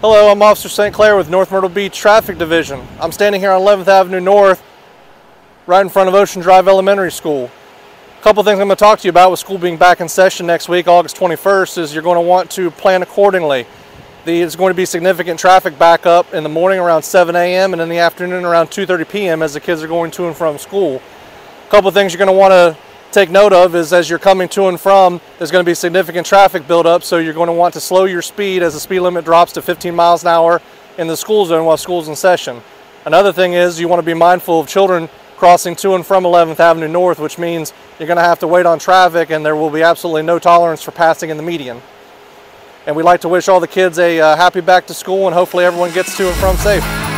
Hello, I'm Officer St. Clair with North Myrtle Beach Traffic Division. I'm standing here on 11th Avenue North, right in front of Ocean Drive Elementary School. A couple things I'm going to talk to you about with school being back in session next week, August 21st, is you're going to want to plan accordingly. There's going to be significant traffic backup in the morning around 7 a.m. and in the afternoon around 2.30 p.m. as the kids are going to and from school. A couple things you're going to want to take note of is as you're coming to and from, there's going to be significant traffic buildup, so you're going to want to slow your speed as the speed limit drops to 15 miles an hour in the school zone while school's in session. Another thing is you want to be mindful of children crossing to and from 11th Avenue North, which means you're going to have to wait on traffic and there will be absolutely no tolerance for passing in the median. And we'd like to wish all the kids a uh, happy back to school and hopefully everyone gets to and from safe.